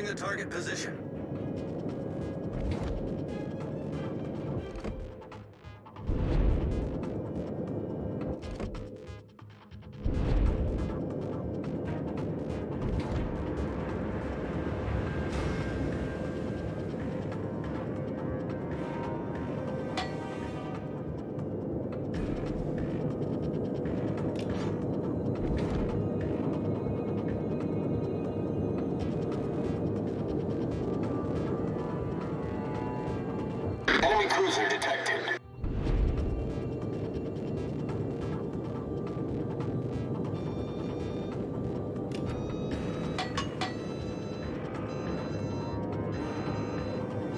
The target position. Enemy cruiser detected.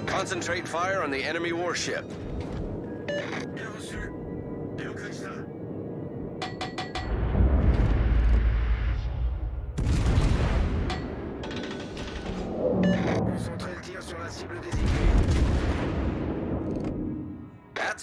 Concentrate fire on the enemy warship. Concentrez le tir sur la cible désignée.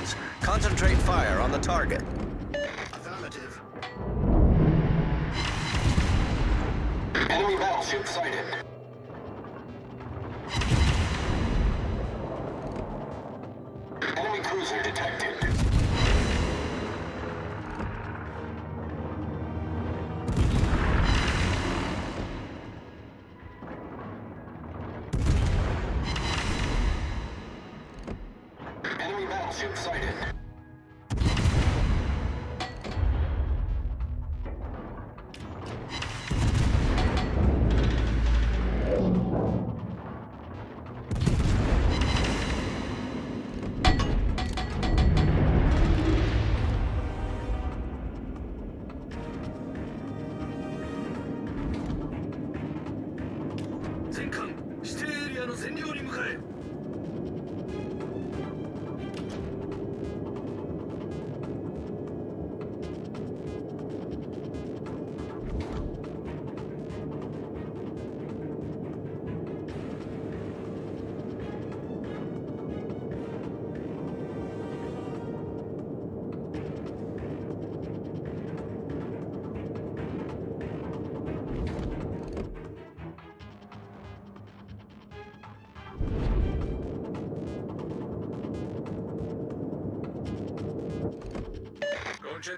Stations, concentrate fire on the target. Affirmative. Enemy battleship sighted.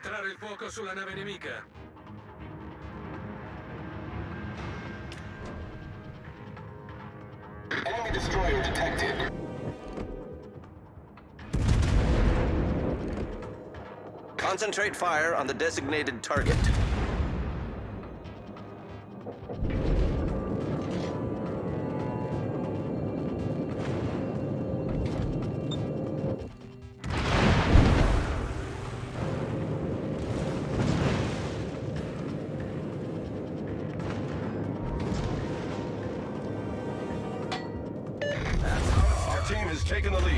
Concentrare il fuoco sulla nave nemica. Enemy destroyer detected. Concentrate fire on the designated target. Taken the lead.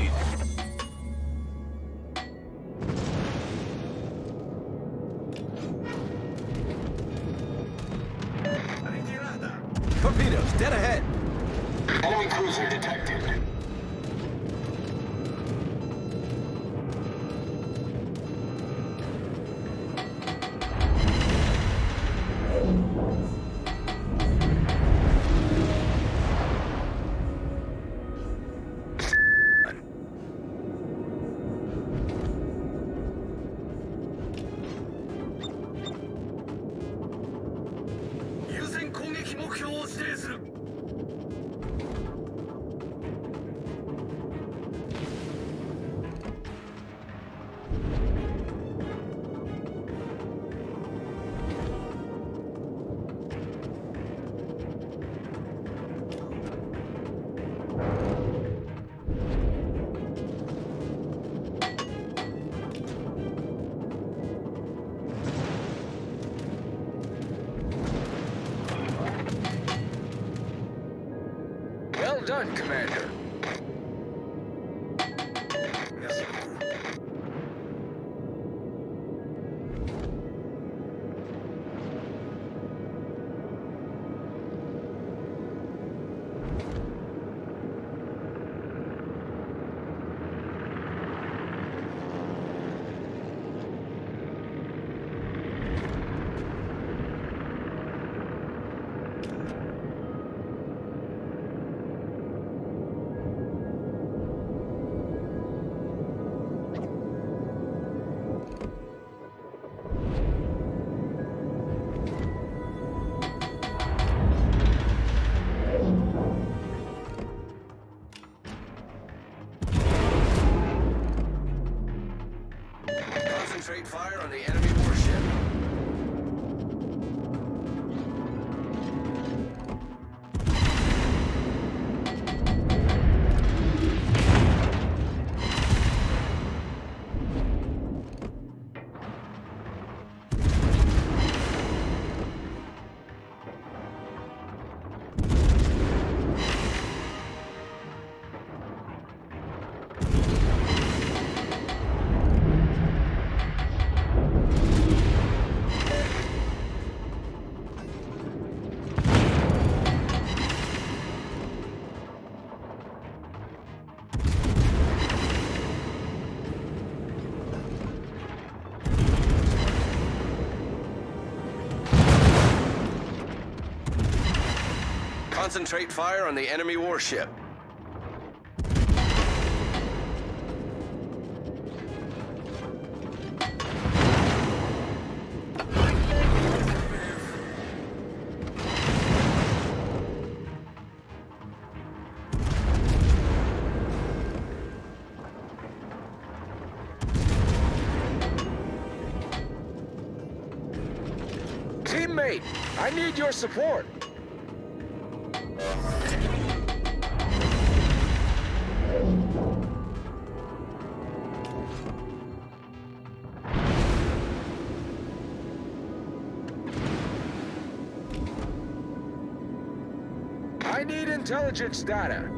Done, Commander. Concentrate fire on the enemy warship. Teammate, I need your support. Need intelligence data.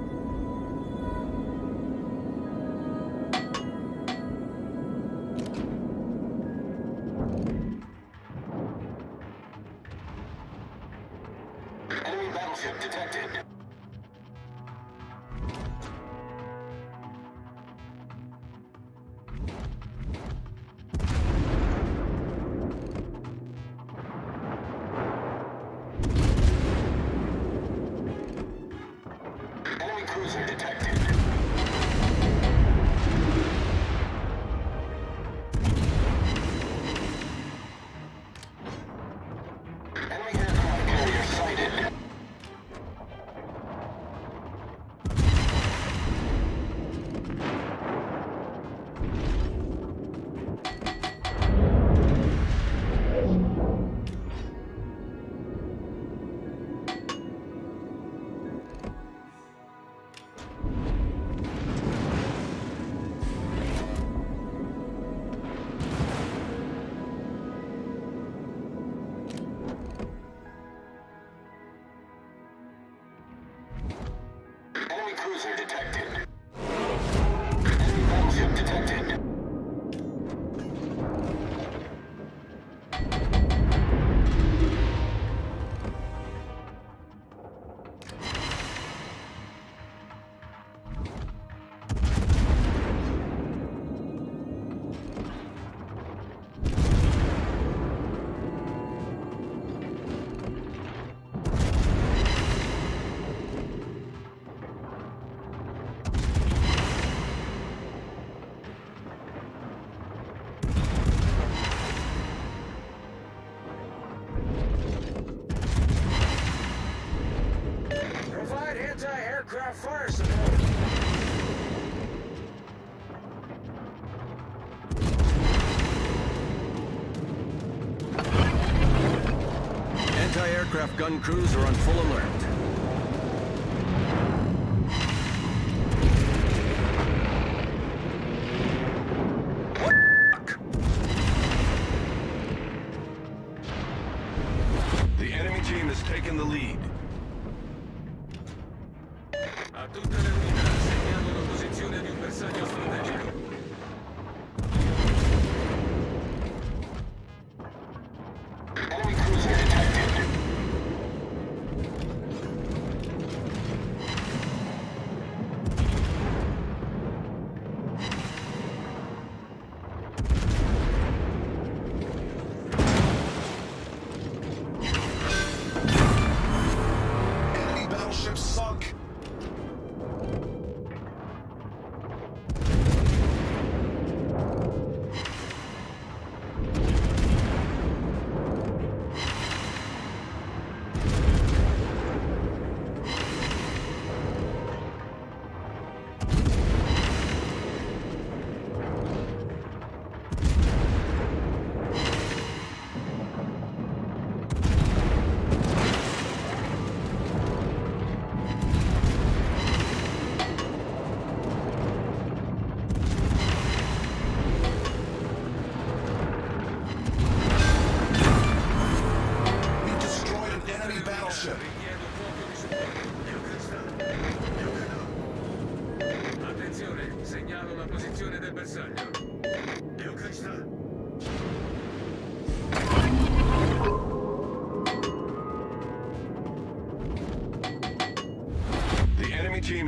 Fire support! Anti-aircraft gun crews are on full alert.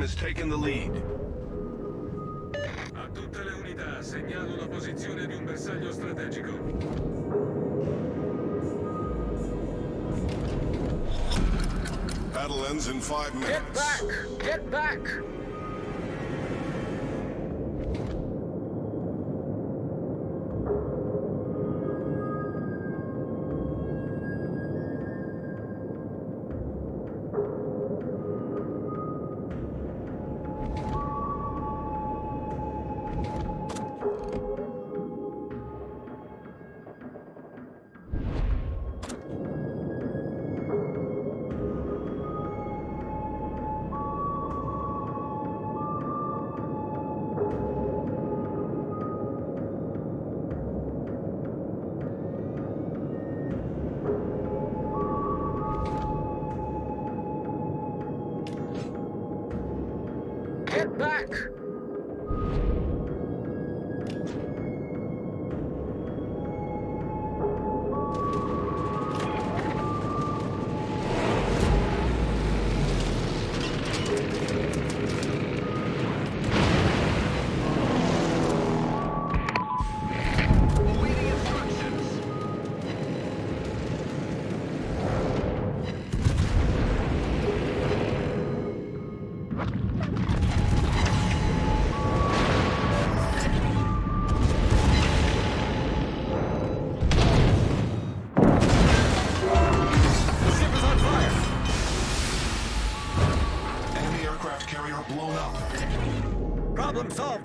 Team has taken the lead. A tutte le unità, segnalo la posizione di un bersaglio strategico. Battle ends in five minutes. Get back! Get back!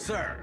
Sir.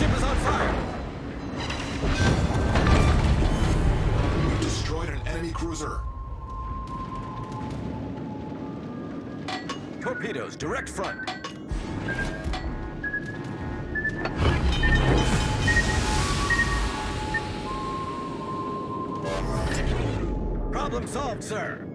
Ship is on fire! We destroyed an enemy cruiser. Torpedoes, direct front. Problem solved, sir.